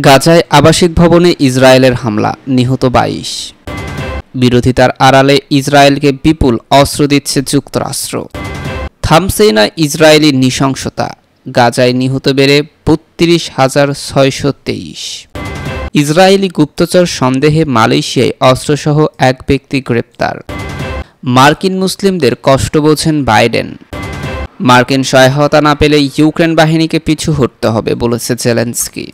গাজায় আবাসিক ভবনে ইসরায়েলের হামলা, নিহত বাইশ। বিরোধিতার আড়ালে ইসরায়েলকে বিপুল অস্ত্র দিচ্ছে যুক্তরাষ্ট্র। থামছেই না ইসরায়েলি নৃশংসতা, গাজায় নিহত বেড়ে বত্রিশ হাজার ছয়শো তেইশ। ইসরায়েলি গুপ্তচর সন্দেহে মালয়েশিয়ায় অস্ত্রসহ এক ব্যক্তি গ্রেপ্তার। মার্কিন মুসলিমদের কষ্ট বোঝেন বাইডেন। মার্কিন সহায়তা না পেলে ইউক্রেন বাহিনীকে পিছু হটতে হবে বলেছে জেলেন্সকি।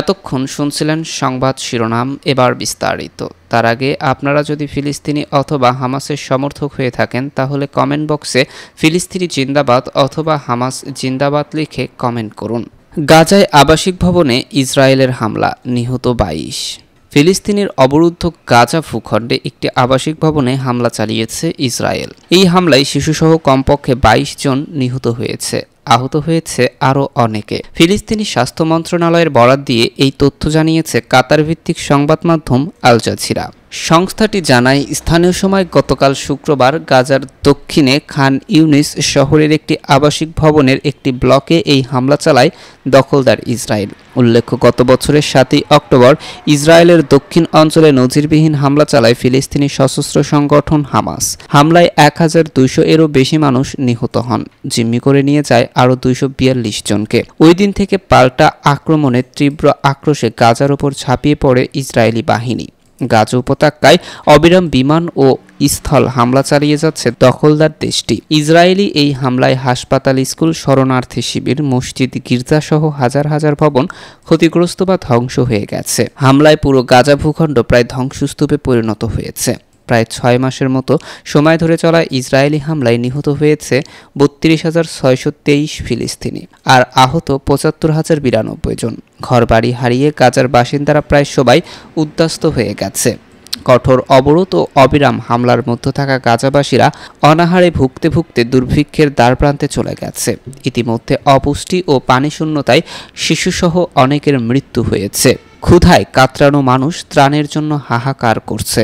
এতক্ষণ শুনছিলেন সংবাদ শিরোনাম এবার বিস্তারিত। তার আগে আপনারা যদি ফিলিস্তিনি অথবা হামাসের সমর্থক হয়ে থাকেন, তাহলে কমেন্ট বক্সে ফিলিস্তিনি জিন্দাবাদ অথবা হামাস জিন্দাবাদ লিখে কমেন্ট করুন। গাজায় আবাসিক ভবনে ইসরায়েলের হামলা, নিহত বাইশ। ফিলিস্তিনের অবরুদ্ধ গাজা ভূখণ্ডে একটি আবাসিক ভবনে হামলা চালিয়েছে ইসরায়েল। এই হামলায় শিশুসহ কমপক্ষে বাইশ জন নিহত হয়েছে। আহত হয়েছে আরও অনেকে। ফিলিস্তিনি স্বাস্থ্য মন্ত্রণালয়ের বরাত দিয়ে এই তথ্য জানিয়েছে কাতার ভিত্তিক সংবাদ মাধ্যম আল জাজিরা। সংস্থাটি জানায়, স্থানীয় সময় গতকাল শুক্রবার গাজার দক্ষিণে খান ইউনিস শহরের একটি আবাসিক ভবনের একটি ব্লকে এই হামলা চালায় দখলদার ইসরায়েল। উল্লেখ্য, গত বছরের সাতই অক্টোবর ইসরায়েলের দক্ষিণ অঞ্চলে নজিরবিহীন হামলা চালায় ফিলিস্তিনি সশস্ত্র সংগঠন হামাস। হামলায় এক হাজার দুইশো এরও বেশি মানুষ নিহত হন। জিম্মি করে নিয়ে যায় আরও দুইশো বিয়াল্লিশ জনকে। ওই দিন থেকে পাল্টা আক্রমণে তীব্র আক্রোশে গাজার ওপর ঝাঁপিয়ে পড়ে ইসরায়েলি বাহিনী। গাজা উপত্যকায় অবিরাম বিমান ও স্থল হামলা চালিয়ে যাচ্ছে দখলদার দেশটি। ইসরায়েলি এই হামলায় হাসপাতাল, স্কুল, শরণার্থী শিবির, মসজিদ, গির্জাসহ হাজার হাজার ভবন ক্ষতিগ্রস্ত বা ধ্বংস হয়ে গেছে। হামলায় পুরো গাজা ভূখণ্ড প্রায় ধ্বংসস্তূপে পরিণত হয়েছে। প্রায় ছয় মাসের মতো সময় ধরে চলা ইসরায়েলি হামলায় নিহত হয়েছে বত্রিশ হাজার ছয়শো তেইশ ফিলিস্তিনি আর আহত পঁচাত্তর হাজার বিরানব্বই জন। ঘরবাড়ি হারিয়ে গাজার বাসিন্দারা প্রায় সবাই উদ্বাস্ত হয়ে গেছে। কঠোর অবরোধ ও অবিরাম হামলার মধ্যে থাকা গাজাবাসীরা অনাহারে ভুগতে ভুগতে দুর্ভিক্ষের দ্বারপ্রান্তে চলে গেছে। ইতিমধ্যে অপুষ্টি ও পানি শূন্যতায় শিশুসহ অনেকের মৃত্যু হয়েছে। ক্ষুধায় কাতরানো মানুষ ত্রাণের জন্য হাহাকার করছে।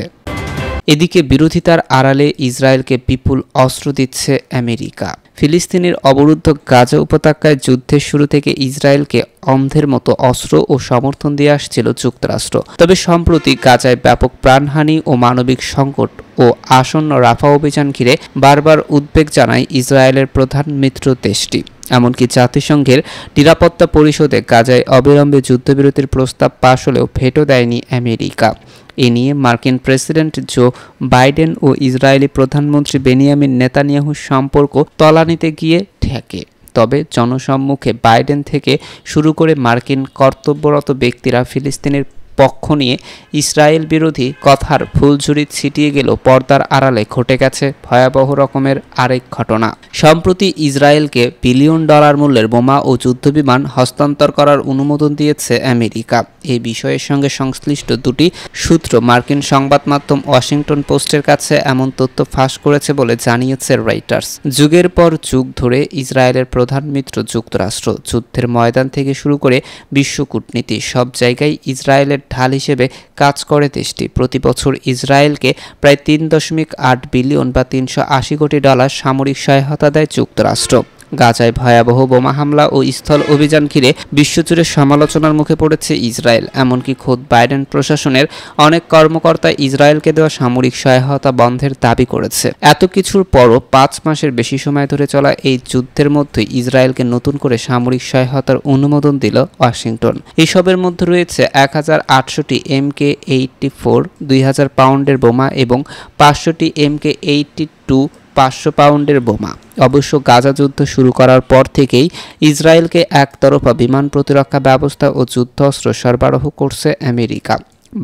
এদিকে বিরোধিতার আড়ালে ইসরায়েলকে বিপুল অস্ত্র দিচ্ছে আমেরিকা। ফিলিস্তিনের অবরুদ্ধ গাজা উপত্যকায় যুদ্ধের শুরু থেকে ইসরায়েলকে অন্ধের মতো অস্ত্র ও সমর্থন দিয়ে আসছিল যুক্তরাষ্ট্র। তবে সম্প্রতি গাজায় ব্যাপক প্রাণহানি ও মানবিক সংকট ও আসন্ন রাফা অভিযান ঘিরে বারবার উদ্বেগ জানায় ইসরায়েলের প্রধান মিত্র দেশটি। এমনকি জাতিসংঘের নিরাপত্তা পরিষদে গাজায় অবিলম্বে যুদ্ধবিরতির প্রস্তাব পাশ হলেও ভেটো দেয়নি আমেরিকা। এ নিয়ে মার্কিন প্রেসিডেন্ট জো বাইডেন ও ইসরায়েলি প্রধানমন্ত্রী বেনিয়ামিন নেতানিয়াহুর সম্পর্ক তলানিতে গিয়ে ঠেকে। তবে জনসম্মুখে বাইডেন থেকে শুরু করে মার্কিন কর্তব্যরত ব্যক্তিরা ফিলিস্তিনের পক্ষ নিয়ে ইসরায়েল বিরোধী কথার ফুলঝুরি ছিটিয়ে গেল পর্দার আড়ালে ঘটে গেছে ভয়াবহ রকমের আরেক ঘটনা। সম্প্রতি ইসরায়েলকে বিলিয়ন ডলার মূল্যের বোমা ও যুদ্ধবিমান হস্তান্তর করার অনুমোদন দিয়েছে আমেরিকা। এই বিষয়ের সঙ্গে সংশ্লিষ্ট দুটি সূত্র মার্কিন সংবাদ মাধ্যম ওয়াশিংটন পোস্টের কাছে এমন তথ্য ফাঁস করেছে বলে জানিয়েছে রাইটার্স যুগের পর যুগ ধরে ইসরায়েলের প্রধান মিত্র যুক্তরাষ্ট্র। যুদ্ধের ময়দান থেকে শুরু করে বিশ্ব কূটনীতি সব জায়গায় ইসরায়েলের ঢাল হিসেবে কাজ করে দেশটি। প্রতি বছর ইসরায়েলকে প্রায় তিন দশমিক আট বিলিয়ন বা তিনশো আশি কোটি ডলার সামরিক সহায়তা দেয় যুক্তরাষ্ট্র। গাজায় ভয়াবহ বোমা হামলা ও স্থল অভিযান ঘিরে বিশ্বজুড়ে সমালোচনার মুখে পড়েছে ইসরায়েল। এমনকি খোদ বাইডেন প্রশাসনের অনেক কর্মকর্তা ইসরায়েলকে দেওয়া সামরিক সহায়তা বন্ধের দাবি করেছে। এত কিছুর পরও পাঁচ মাসের বেশি সময় ধরে চলা এই যুদ্ধের মধ্যে ইসরায়েলকে নতুন করে সামরিক সহায়তার অনুমোদন দিল ওয়াশিংটন। এসবের মধ্যে রয়েছে এক হাজার আটশোটি এম কে এইটটি ফোর, দুই হাজার পাউন্ডের বোমা এবং পাঁচশোটি এম কে এইটটি টু পাঁচশো পাউন্ডের বোমা। অবশ্য গাজা যুদ্ধ শুরু করার পর থেকেই ইসরায়েলকে একতরফা বিমান প্রতিরক্ষা ব্যবস্থা ও যুদ্ধাস্ত্র সরবরাহ করছে আমেরিকা।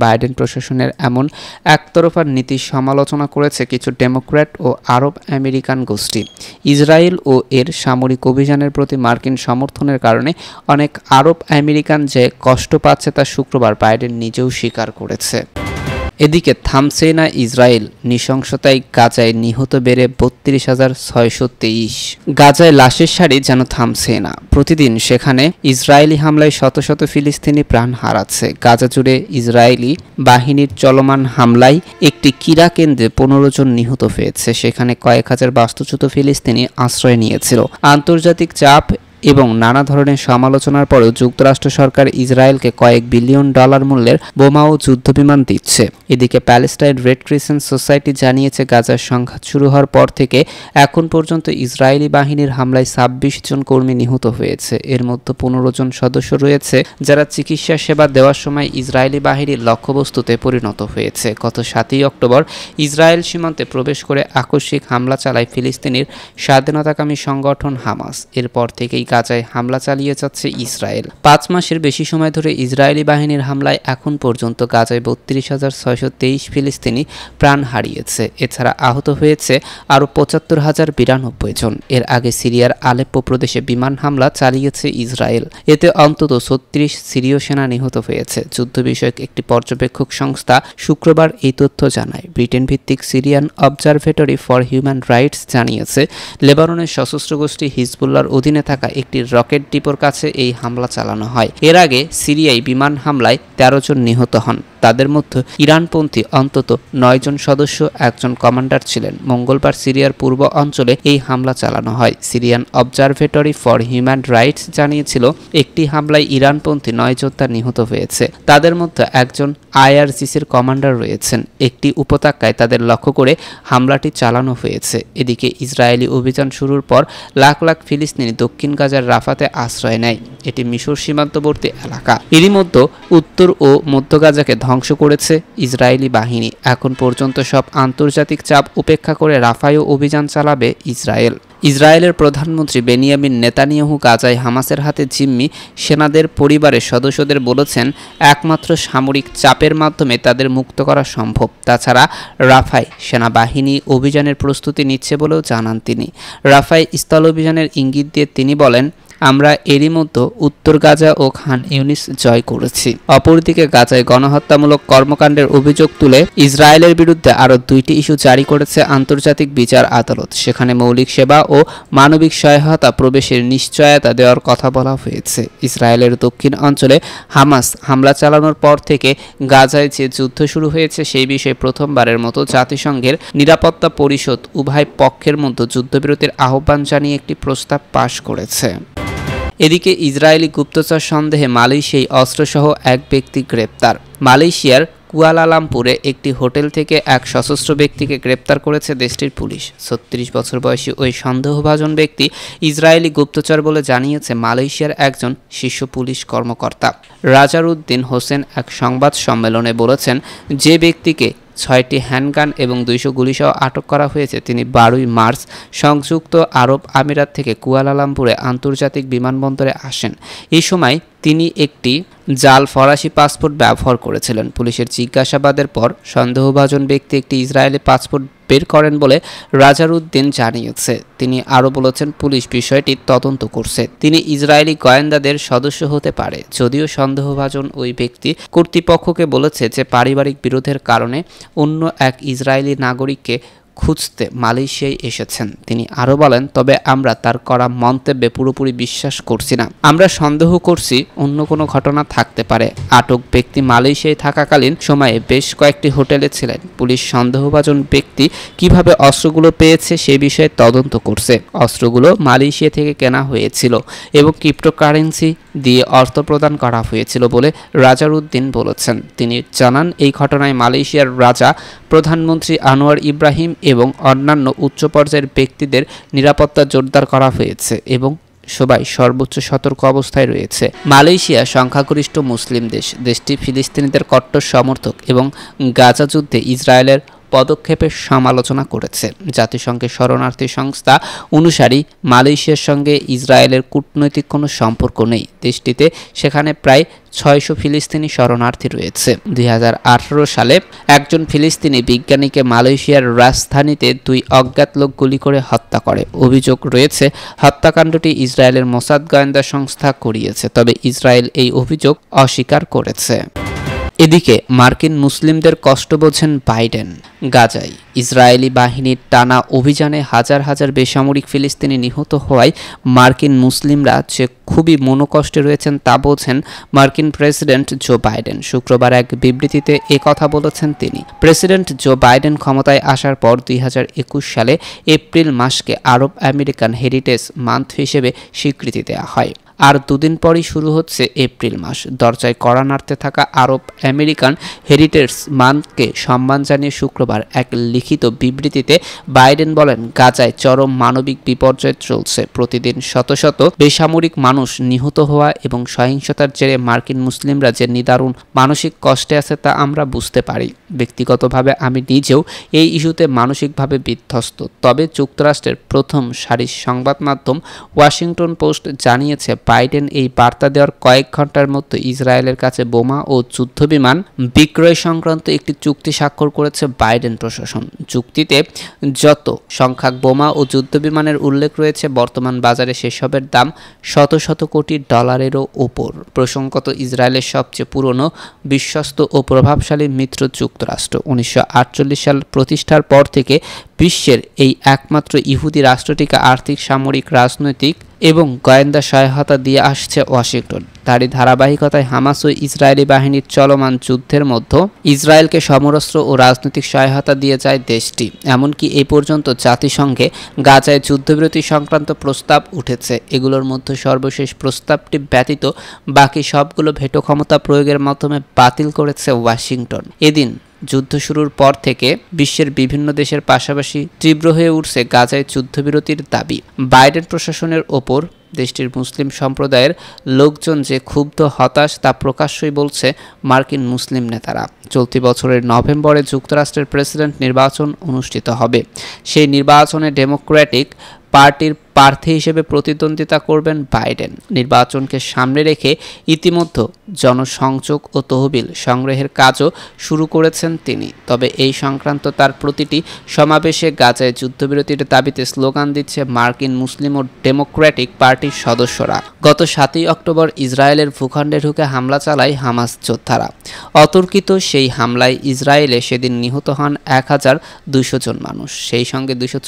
বাইডেন প্রশাসনের এমন একতরফা নীতির সমালোচনা করেছে কিছু ডেমোক্র্যাট ও আরব আমেরিকান গোষ্ঠী। ইসরায়েল ও এর সামরিক অভিযানের প্রতি মার্কিন সমর্থনের কারণে অনেক আরব আমেরিকান যে কষ্ট পাচ্ছে তা শুক্রবার বাইডেন নিজেও স্বীকার করেছে। এদিকে থামছে না ইসরায়েল, নৃশংসতায় গাজায় নিহত বেড়ে বত্রিশ হাজার ছয়শো তেইশ। গাজায় লাশের সারি যেন থামছে না। প্রতিদিন সেখানে ইসরায়েলি হামলায় শত শত ফিলিস্তিনি প্রাণ হারাচ্ছে। গাজা জুড়ে ইসরায়েলি বাহিনীর চলমান হামলায় একটি ক্রীড়া কেন্দ্রে পনেরো জন নিহত হয়েছে। সেখানে কয়েক হাজার বাস্তুচ্যুত ফিলিস্তিনি আশ্রয় নিয়েছিল। আন্তর্জাতিক চাপ এবং নানা ধরনের সমালোচনার পরেও যুক্তরাষ্ট্র সরকার ইসরায়েলকে কয়েক বিলিয়ন ডলার মূল্যের বোমা ও যুদ্ধবিমান দিচ্ছে। এদিকে প্যালেস্টাইন রেড ক্রিসেন্ট সোসাইটি জানিয়েছে, গাজার সংঘাত শুরু হওয়ার পর থেকে এখন পর্যন্ত ইসরায়েলি বাহিনীর হামলায় ছাব্বিশ জন কর্মী নিহত হয়েছে। এর মধ্যে পনেরো জন সদস্য রয়েছে, যারা চিকিৎসা সেবা দেওয়ার সময় ইসরায়েলি বাহিনীর লক্ষ্যবস্তুতে পরিণত হয়েছে। গত সাতই অক্টোবর ইসরায়েল সীমান্তে প্রবেশ করে আকস্মিক হামলা চালায় ফিলিস্তিনির স্বাধীনতাকামী সংগঠন হামাস। এরপর থেকেই গাজায় হামলা চালিয়ে যাচ্ছে ইসরায়েল। পাঁচ মাসের বেশি সময় ধরে ইসরায়েলি বাহিনীর হামলায় এখন পর্যন্ত গাজায় বত্রিশ হাজার ছয়শো তেইশ ফিলিস্তিনি প্রাণ হারিয়েছে। এছাড়া আহত হয়েছে আরও পঁচাত্তর হাজার বিরানব্বই জন। এর আগে সিরিয়ার আলেপ্পো প্রদেশে বিমান হামলা চালিয়েছে ইসরায়েল। এতে অন্তত ছত্রিশ সিরীয় সেনা নিহত হয়েছে। যুদ্ধ বিষয়ক একটি পর্যবেক্ষক সংস্থা শুক্রবার এই তথ্য জানায়। ব্রিটেন ভিত্তিক Syrian Observatory for Human Rights জানিয়েছে, লেবাননের সশস্ত্র গোষ্ঠী হিজবুল্লার অধীনে থাকা একটি রকেট ডিপোর কাছে এই হামলা চালানো হয়। এর আগে সিরিয়ায় বিমান হামলায় তেরো জন নিহত হন। তাদের মধ্যে ইরানপন্থী অন্তত নয়জন সদস্য, একজন কমান্ডার ছিলেন। মঙ্গলবার সিরিয়ার পূর্ব অঞ্চলে এই হামলা চালানো হয়। Syrian Observatory for Human Rights জানিয়েছিল, একটি হামলায় ইরানপন্থী নয় যোদ্ধা নিহত হয়েছে। তাদের মধ্যে একজন আইআরজিসির কমান্ডার রয়েছেন। একটি উপত্যকায় তাদের লক্ষ্য করে হামলাটি চালানো হয়েছে। এদিকে ইসরায়েলি অভিযান শুরুর পর লাখ লাখ ফিলিস্তিনি দক্ষিণ গাজার রাফাতে আশ্রয় নেয়। এটি মিশর সীমান্তবর্তী এলাকা। এরই মধ্যে উত্তর ও মধ্য গাজাকে ধ্বংস করেছে ইসরায়েলি বাহিনী। এখন পর্যন্ত সব আন্তর্জাতিক চাপ উপেক্ষা করে রাফায়ও অভিযান চালাবে ইসরায়েল। ইসরায়েলের প্রধানমন্ত্রী বেনিয়ামিন নেতানিয়াহু গাজায় হামাসের হাতে জিম্মি সেনাদের পরিবারের সদস্যদের বলেছেন, একমাত্র সামরিক চাপের মাধ্যমে তাদের মুক্ত করা সম্ভব। তাছাড়া রাফায় সেনাবাহিনী অভিযানের প্রস্তুতি নিচ্ছে বলেও জানান তিনি। রাফায় স্থল অভিযানের ইঙ্গিত দিয়ে তিনি বলেন আমরা এরই মধ্যে উত্তর গাজা ও খান ইউনিস জয় করেছি। অপরদিকে গাজায় গণহত্যামূলক কর্মকাণ্ডের অভিযোগ তুলে ইসরায়েলের বিরুদ্ধে আরও দুইটি ইস্যু জারি করেছে আন্তর্জাতিক বিচার আদালত। সেখানে মৌলিক সেবা ও মানবিক সহায়তা, প্রবেশের নিশ্চয়তা দেওয়ার কথা বলা হয়েছে। ইসরায়েলের দক্ষিণ অঞ্চলে হামাস হামলা চালানোর পর থেকে গাজায় যে যুদ্ধ শুরু হয়েছে সেই বিষয়ে প্রথমবারের মতো জাতিসংঘের নিরাপত্তা পরিষদ উভয় পক্ষের মধ্যে যুদ্ধবিরতির আহ্বান জানিয়ে একটি প্রস্তাব পাশ করেছে। এদিকে ইসরায়েলি গুপ্তচর সন্দেহে মালয়েশিয়ায় অস্ত্রসহ এক ব্যক্তি গ্রেপ্তার। মালয়েশিয়ার কুয়ালালামপুরে একটি হোটেল থেকে এক সশস্ত্র ব্যক্তিকে গ্রেপ্তার করেছে দেশটির পুলিশ। ছত্রিশ বছর বয়সী ওই সন্দেহভাজন ব্যক্তি ইসরায়েলি গুপ্তচর বলে জানিয়েছে মালয়েশিয়ার একজন শীর্ষ পুলিশ কর্মকর্তা। রাজার উদ্দিন হোসেন এক সংবাদ সম্মেলনে বলেছেন, যে ব্যক্তিকে ছয়টি হ্যান্ডগান এবং দুইশো গুলিসহ আটক করা হয়েছে। তিনি বারোই মার্চ সংযুক্ত আরব আমিরাত থেকে কুয়ালালামপুরে আন্তর্জাতিক বিমানবন্দরে আসেন। এই সময় তিনি একটি জাল ফরাসি পাসপোর্ট ব্যবহার করেছিলেন। পুলিশের জিজ্ঞাসাবাদের পর সন্দেহভাজন ব্যক্তি একটি ইসরায়েলি পাসপোর্ট বের করেন বলে রাজার উদ্দিন জানিয়েছে। তিনি আরও বলেছেন, পুলিশ বিষয়টি তদন্ত করছে। তিনি ইসরায়েলি গোয়েন্দাদের সদস্য হতে পারে। যদিও সন্দেহভাজন ওই ব্যক্তি কর্তৃপক্ষকে বলেছে যে পারিবারিক বিরোধের কারণে অন্য এক ইসরায়েলি নাগরিককে খুঁজতে মালয়েশিয়ায় এসেছেন। তিনি আরও বলেন, তবে আমরা তার করা মন্তব্যে পুরোপুরি বিশ্বাস করছি না। আমরা সন্দেহ করছি অন্য কোনো ঘটনা থাকতে পারে। আটক ব্যক্তি মালয়েশিয়ায় থাকাকালীন সময়ে বেশ কয়েকটি হোটেলে ছিলেন। পুলিশ সন্দেহভাজন ব্যক্তি কীভাবে অস্ত্রগুলো পেয়েছে সে বিষয়ে তদন্ত করছে। অস্ত্রগুলো মালয়েশিয়া থেকে কেনা হয়েছিল এবং ক্রিপ্টোকারেন্সি দিয়ে অর্থ প্রদান করা হয়েছিল বলে রাজার উদ্দিন বলেছেন। তিনি জানান, এই ঘটনায় মালয়েশিয়ার রাজা প্রধানমন্ত্রী আনোয়ার ইব্রাহিম এবং অন্যান্য উচ্চ পর্যায়ের ব্যক্তিদের নিরাপত্তা জোরদার করা হয়েছে এবং সবাই সর্বোচ্চ সতর্ক অবস্থায় রয়েছে। মালয়েশিয়া সংখ্যাগরিষ্ঠ মুসলিম দেশ। দেশটি ফিলিস্তিনিদের কট্টর সমর্থক এবং গাজা যুদ্ধে ইসরায়েলের পদক্ষেপের সমালোচনা করেছে। জাতিসংঘের শরণার্থী সংস্থা অনুসারী মালয়েশিয়ার সঙ্গে ইসরায়েলের কূটনৈতিক কোনো সম্পর্ক নেই। দেশটিতে সেখানে প্রায় ছয়শো ফিলিস্তিনি শরণার্থী রয়েছে। দুই হাজার আঠারো সালে একজন ফিলিস্তিনি বিজ্ঞানীকে মালয়েশিয়ার রাজধানীতে দুই অজ্ঞাত লোক গুলি করে হত্যা করে। অভিযোগ রয়েছে, হত্যাকাণ্ডটি ইসরায়েলের মোসাদ গোয়েন্দা সংস্থা করিয়েছে, তবে ইসরায়েল এই অভিযোগ অস্বীকার করেছে। এদিকে মার্কিন মুসলিমদের কষ্ট বোঝেন বাইডেন। গাজায় ইসরায়েলি বাহিনীর টানা অভিযানে হাজার হাজার বেসামরিক ফিলিস্তিনি নিহত হওয়ায় মার্কিন মুসলিমরা যে খুবই মনোকষ্টে রয়েছেন তা বোঝেন মার্কিন প্রেসিডেন্ট জো বাইডেন। শুক্রবার এক বিবৃতিতে এ কথা বলেছেন তিনি। প্রেসিডেন্ট জো বাইডেন ক্ষমতায় আসার পর দুই হাজার একুশ সালে এপ্রিল মাসকে আরব আমেরিকান হেরিটেজ মান্থ হিসেবে স্বীকৃতি দেওয়া হয়। আর দুদিন পরই শুরু হচ্ছে এপ্রিল মাস। দরজায় কড়া নাড়তে থাকা আরব আমেরিকান হেরিটেজ মান্থকে সম্মান জানিয়ে শুক্রবার এক লিখিত বিবৃতিতে বাইডেন বলেন, গাজায় চরম মানবিক বিপর্যয় চলছে। প্রতিদিন শত শত বেসামরিক মানুষ নিহত হওয়া এবং সহিংসতার জেরে মার্কিন মুসলিমরা যে নিদারুণ মানসিক কষ্টে আছে তা আমরা বুঝতে পারি। ব্যক্তিগতভাবে আমি নিজেও এই ইস্যুতে মানসিকভাবে বিধ্বস্ত। তবে যুক্তরাষ্ট্রের প্রথম সারির সংবাদ মাধ্যম ওয়াশিংটন পোস্ট জানিয়েছে বাইডেন এই বার্তা দেওয়ার কয়েক ঘণ্টার মধ্যে ইসরায়েলের কাছে বোমা ও যুদ্ধবিমান বিক্রয় সংক্রান্ত একটি চুক্তি স্বাক্ষর করেছে বাইডেন প্রশাসন। চুক্তিতে যত সংখ্যক বোমা ও যুদ্ধবিমানের উল্লেখ রয়েছে, বর্তমান বাজারে সেসবের দাম শত শত কোটি ডলারেরও ওপর প্রসঙ্গত, ইসরায়েলের সবচেয়ে পুরনো, বিশ্বস্ত ও প্রভাবশালী মিত্র যুক্তরাষ্ট্র। উনিশশো আটচল্লিশ সাল প্রতিষ্ঠার পর থেকে বিশ্বের এই একমাত্র ইহুদি রাষ্ট্রটিকে আর্থিক, সামরিক, রাজনৈতিক এবং গোয়েন্দা সহায়তা দিয়ে আসছে ওয়াশিংটন। তারই ধারাবাহিকতায় হামাস ও ইসরায়েলি বাহিনীর চলমান যুদ্ধের মধ্যে ইসরায়েলকে সমরস্ত্র ও রাজনৈতিক সহায়তা দিয়ে যায় দেশটি। এমনকি এ পর্যন্ত জাতিসংঘে গাজায় যুদ্ধবিরতি সংক্রান্ত প্রস্তাব উঠেছে। এগুলোর মধ্যে সর্বশেষ প্রস্তাবটি ব্যতীত বাকি সবগুলো ভেটো ক্ষমতা প্রয়োগের মাধ্যমে বাতিল করেছে ওয়াশিংটন। এদিন যুদ্ধ শুরুর পর থেকে বিশ্বের বিভিন্ন দেশের পাশাপাশি তীব্র হয়ে উঠছে গাজায় যুদ্ধবিরতির দাবি। বাইডেন প্রশাসনের ওপর দেশটির মুসলিম সম্প্রদায়ের লোকজন যে ক্ষুব্ধ হতাশ তা প্রকাশ্যই বলছে মার্কিন মুসলিম নেতারা। চলতি বছরের নভেম্বরে যুক্তরাষ্ট্রের প্রেসিডেন্ট নির্বাচন অনুষ্ঠিত হবে। সেই নির্বাচনে ডেমোক্রেটিক পার্টির প্রার্থী হিসেবে প্রতিদ্বন্দ্বিতা করবেন বাইডেন। নির্বাচনকে সামনে রেখে ইতিমধ্যে জনসংযোগ ও তহবিল সংগ্রহের কাজও শুরু করেছেন তিনি। তবে এই সংক্রান্ত তার প্রতিটি সমাবেশে গাজায় যুদ্ধবিরতির দাবিতে স্লোগান দিচ্ছে মার্কিন মুসলিম ও ডেমোক্রেটিক পার্টির সদস্যরা। গত সাতই অক্টোবর ইসরায়েলের ভূখণ্ডে ঢুকে হামলা চালায় হামাস যোদ্ধারা। অতর্কিত সেই হামলায় ইসরায়েলে সেদিন নিহত হন এক হাজার দুইশো জন মানুষ। সেই সঙ্গে দুশো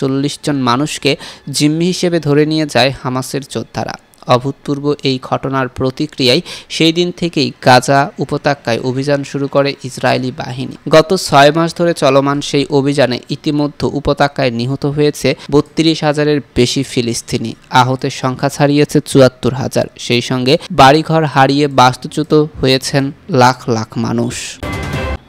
জন মানুষকে জিম্মি হিসেবে ধরে নিয়ে যায় হামাসের যোদ্ধারা। অভূতপূর্ব এই ঘটনার প্রতিক্রিয়ায় সেই দিন থেকেই গাজা উপত্যকায় অভিযান শুরু করে ইসরায়েলি বাহিনী। গত ছয় মাস ধরে চলমান সেই অভিযানে ইতিমধ্যে উপত্যকায় নিহত হয়েছে বত্রিশ হাজারের বেশি ফিলিস্তিনি। আহতের সংখ্যা ছাড়িয়েছে চুয়াত্তর হাজার। সেই সঙ্গে বাড়িঘর হারিয়ে বাস্তুচ্যুত হয়েছেন লাখ লাখ মানুষ।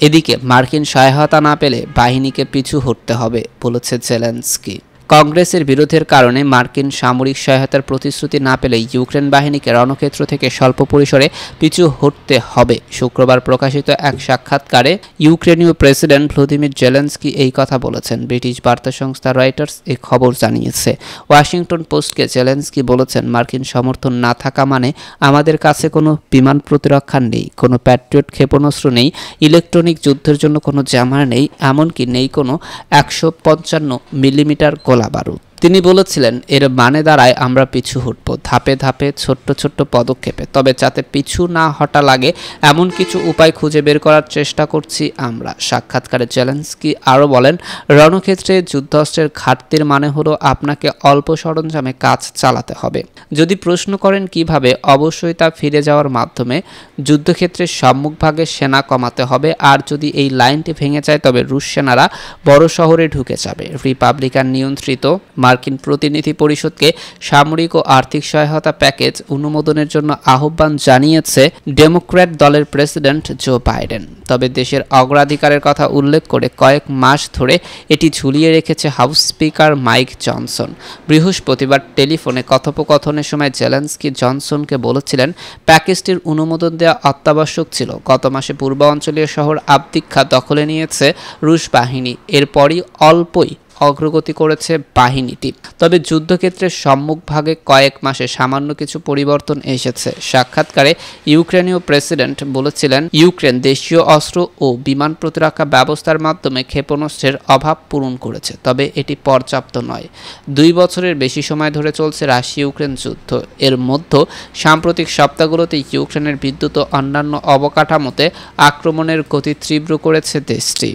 এদিকে মার্কিন সহায়তা না পেলে বাহিনীকে পিছু হটতে হবে, বলেছে জেলেন্সকি। কংগ্রেসের বিরোধের কারণে মার্কিন সামরিক সহায়তার প্রতিশ্রুতি না পেলে ইউক্রেন বাহিনীকে রণক্ষেত্র থেকে স্বল্প পরিসরে পিছু হটতে হবে। শুক্রবার প্রকাশিত এক সাক্ষাৎকারে ইউক্রেনীয় প্রেসিডেন্ট ভ্লাদিমির জেলেন্সকি এই কথা বলেছেন। ব্রিটিশ বার্তা সংস্থা রয়টার্স এই খবর জানিয়েছে। ওয়াশিংটন পোস্টকে জেলেন্সকি বলেছেন, মার্কিন সমর্থন না থাকা মানে আমাদের কাছে কোনো বিমান প্রতিরক্ষা নেই, কোনো প্যাট্রিয়ট ক্ষেপণাস্ত্র নেই, ইলেকট্রনিক যুদ্ধের জন্য কোনো জামার নেই, এমনকি নেই কোনো একশো পঞ্চান্ন মিলিমিটার গোলা lah baru. তিনি বলেছিলেন, এর মানে দাঁড়ায় আমরা পিছু হটব, ধাপে ধাপে ছোট্ট ছোট্ট পদক্ষেপে। তবে যাতে পিছু না হটা লাগে, এমন কিছু উপায় খুঁজে বের করার চেষ্টা করছি আমরা। সাক্ষাৎকারে চ্যালেঞ্জকি আরও বলেন, রণক্ষেত্রে যুদ্ধাস্ত্রের ঘাটতির মানে হলো আপনাকে অল্প সরঞ্জামে কাজ চালাতে হবে। যদি প্রশ্ন করেন কীভাবে, অবশ্যই তা ফিরে যাওয়ার মাধ্যমে যুদ্ধক্ষেত্রের সম্মুখভাগে সেনা কমাতে হবে। আর যদি এই লাইনটি ভেঙে যায়, তবে রুশ সেনারা বড় শহরে ঢুকে যাবে। রিপাবলিকান নিয়ন্ত্রিত মার্কিন প্রতিনিধি পরিষদকে সামরিক ও আর্থিক সহায়তা প্যাকেজ অনুমোদনের জন্য আহ্বান জানিয়েছে ডেমোক্র্যাট দলের প্রেসিডেন্ট জো বাইডেন। তবে দেশের অগ্রাধিকারের কথা উল্লেখ করে কয়েক মাস ধরে এটি ঝুলিয়ে রেখেছে হাউস স্পিকার মাইক জনসন। বৃহস্পতিবার টেলিফোনে কথোপকথনের সময় জেলেন্সকি জনসনকে বলেছিলেন, প্যাকেজটির অনুমোদন দেওয়া অত্যাবশ্যক ছিল। গত মাসে পূর্বাঞ্চলীয় শহর আবদিক্ষা দখলে নিয়েছে রুশ বাহিনী। এরপরই অল্পই অগ্রগতি করেছে বাহিনীটি তবে যুদ্ধক্ষেত্রের সম্মুখভাগে কয়েক মাসে সামান্য কিছু পরিবর্তন এসেছে। সাক্ষাৎকারে ইউক্রেনীয় প্রেসিডেন্ট বলেছিলেন, ইউক্রেন দেশীয় অস্ত্র ও বিমান প্রতিরক্ষা ব্যবস্থার মাধ্যমে ক্ষেপণাস্ত্রের অভাব পূরণ করেছে, তবে এটি পর্যাপ্ত নয়। দুই বছরের বেশি সময় ধরে চলছে রাশিয়া ইউক্রেন যুদ্ধ। এর মধ্যে সাম্প্রতিক সপ্তাহগুলোতে ইউক্রেনের বিদ্যুৎ ও অন্যান্য অবকাঠামোতে আক্রমণের গতি তীব্র করেছে দেশটি।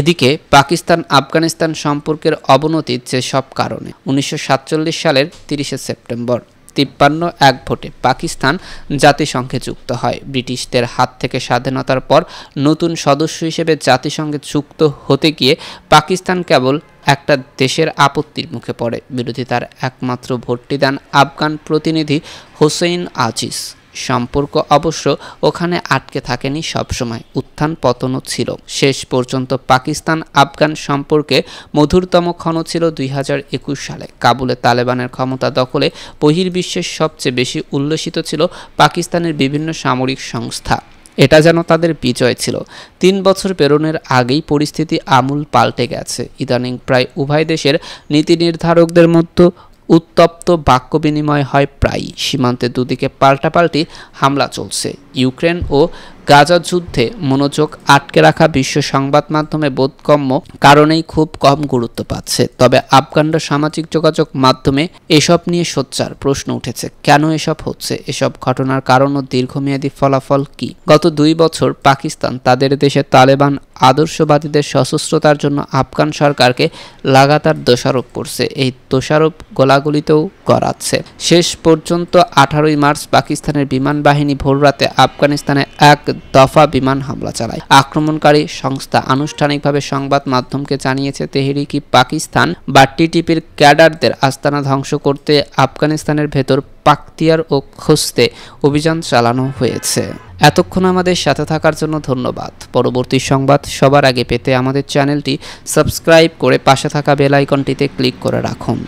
এদিকে পাকিস্তান আফগানিস্তান সম্পর্কের অবনতির যে সব কারণে। উনিশশো সাতচল্লিশ সালের তিরিশে সেপ্টেম্বর, তিপ্পান্ন এক ভোটে পাকিস্তান জাতিসংঘে যুক্ত হয়। ব্রিটিশদের হাত থেকে স্বাধীনতার পর নতুন সদস্য হিসেবে জাতিসংঘে যুক্ত হতে গিয়ে পাকিস্তান কেবল একটা দেশের আপত্তির মুখে পড়ে। বিরোধিতার একমাত্র ভোটটি দেন আফগান প্রতিনিধি হোসেইন আজিজ। সম্পর্ক অবশ্য ওখানে আটকে থাকেনি সবসময়। উত্থান পতনও ছিল। শেষ পর্যন্ত পাকিস্তান আফগান সম্পর্কে মধুরতম ক্ষণ ছিল দুই হাজার একুশ সালে। কাবুলে তালেবানের ক্ষমতা দখলে বহির্বিশ্বের সবচেয়ে বেশি উল্লসিত ছিল পাকিস্তানের বিভিন্ন সামরিক সংস্থা। এটা যেন তাদের বিজয় ছিল। তিন বছর পেরোনের আগেই পরিস্থিতি আমূল পাল্টে গেছে। ইদানিং প্রায় উভয় দেশের নীতি নির্ধারকদের মধ্যে উত্তপ্ত বাক্য বিনিময় হয় প্রায়ই। সীমান্তে দুদিকে পাল্টাপাল্টি হামলা চলছে। ইউক্রেন ও গাজা যুদ্ধে মনোযোগ আটকে রাখা বিশ্ব সংবাদ মাধ্যমে বোধগম্য কারণেই খুব কম গুরুত্ব পাচ্ছে। তবে আফগানরা সামাজিক যোগাযোগ মাধ্যমে এসব নিয়ে সোচ্চার প্রশ্ন উঠেছে। কেন এসব হচ্ছে? এসব ঘটনার কারণ ও দীর্ঘমেয়াদী ফলাফল কি? গত দুই বছর পাকিস্তান তাদের দেশে তালেবান আদর্শবাদীদের সশস্ত্রতার জন্য আফগান সরকারকে লাগাতার দোষারোপ করছে। এই দোষারোপ গোলাগুলিতেও করাচ্ছে শেষ পর্যন্ত আঠারোই মার্চ পাকিস্তানের বিমান বাহিনী ভোররাতে আফগানিস্তানে এক দফা বিমান হামলা চালায়। আক্রমণকারী সংস্থা আনুষ্ঠানিকভাবে সংবাদ মাধ্যমকে জানিয়েছে, তেহরিকি, পাকিস্তান বা টিটিপির ক্যাডারদের আস্তানা ধ্বংস করতে আফগানিস্তানের ভেতর পাকতিয়ার ও খোস্তে অভিযান চালানো হয়েছে। এতক্ষণ আমাদের সাথে থাকার জন্য ধন্যবাদ। পরবর্তী সংবাদ সবার আগে পেতে আমাদের চ্যানেলটি সাবস্ক্রাইব করে পাশে থাকা বেল আইকনটিতে ক্লিক করে রাখুন।